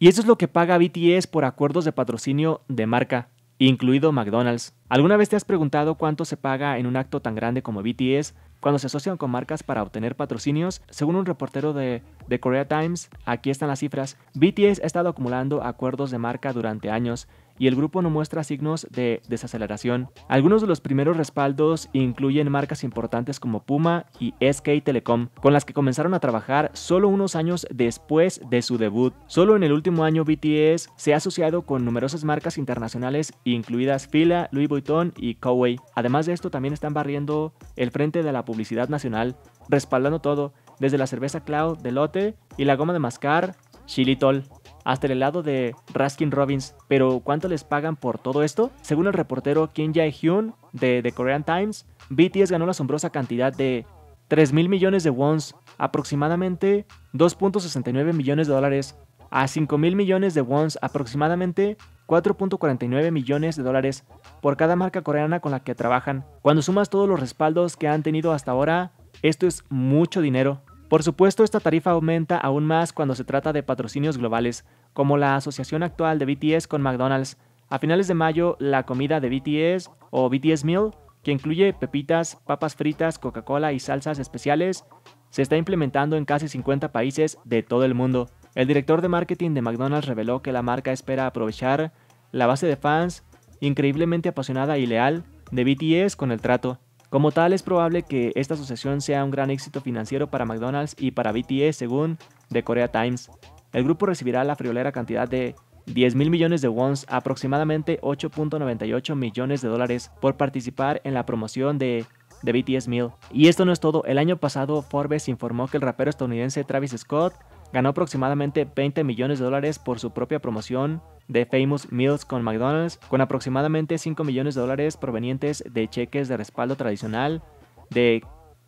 Y eso es lo que paga BTS por acuerdos de patrocinio de marca, incluido McDonald's. ¿Alguna vez te has preguntado cuánto se paga en un acto tan grande como BTS cuando se asocian con marcas para obtener patrocinios? Según un reportero de, The Korea Times, aquí están las cifras, BTS ha estado acumulando acuerdos de marca durante años y el grupo no muestra signos de desaceleración. Algunos de los primeros respaldos incluyen marcas importantes como Puma y SK Telecom, con las que comenzaron a trabajar solo unos años después de su debut. Solo en el último año BTS se ha asociado con numerosas marcas internacionales, incluidas Fila, Louis Vuitton y Coway. Además de esto, también están barriendo el frente de la publicidad nacional, respaldando todo, desde la cerveza Cloud de Lotte y la goma de mascar Xilitol hasta el helado de Raskin Robbins. Pero ¿cuánto les pagan por todo esto? Según el reportero Kim Jae-hyun de The Korean Times, BTS ganó la asombrosa cantidad de 3 mil millones de wons, aproximadamente 2.69 millones de dólares, a 5 mil millones de wons, aproximadamente 4.49 millones de dólares por cada marca coreana con la que trabajan. Cuando sumas todos los respaldos que han tenido hasta ahora, esto es mucho dinero. Por supuesto, esta tarifa aumenta aún más cuando se trata de patrocinios globales, como la asociación actual de BTS con McDonald's. A finales de mayo, la comida de BTS o BTS Meal, que incluye pepitas, papas fritas, Coca-Cola y salsas especiales, se está implementando en casi 50 países de todo el mundo. El director de marketing de McDonald's reveló que la marca espera aprovechar la base de fans increíblemente apasionada y leal de BTS con el trato. Como tal, es probable que esta asociación sea un gran éxito financiero para McDonald's y para BTS, según The Korea Times. El grupo recibirá la friolera cantidad de 10 mil millones de wons, aproximadamente 8.98 millones de dólares, por participar en la promoción de, de BTS Meal. Y esto no es todo, el año pasado Forbes informó que el rapero estadounidense Travis Scott ganó aproximadamente 20 millones de dólares por su propia promoción de Famous Meals con McDonald's, con aproximadamente 5 millones de dólares provenientes de cheques de respaldo tradicional, de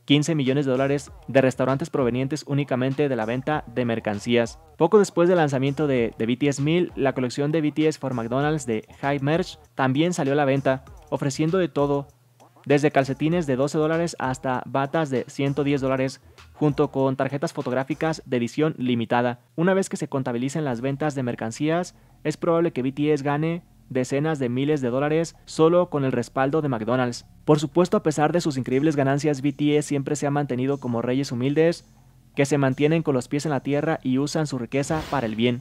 15 millones de dólares de restaurantes provenientes únicamente de la venta de mercancías. Poco después del lanzamiento de, de BTS Meal, la colección de BTS for McDonald's de High Merch también salió a la venta, ofreciendo de todo, desde calcetines de 12 dólares hasta batas de 110 dólares junto con tarjetas fotográficas de edición limitada. Una vez que se contabilicen las ventas de mercancías, es probable que BTS gane decenas de miles de dólares solo con el respaldo de McDonald's. Por supuesto, a pesar de sus increíbles ganancias, BTS siempre se ha mantenido como reyes humildes que se mantienen con los pies en la tierra y usan su riqueza para el bien.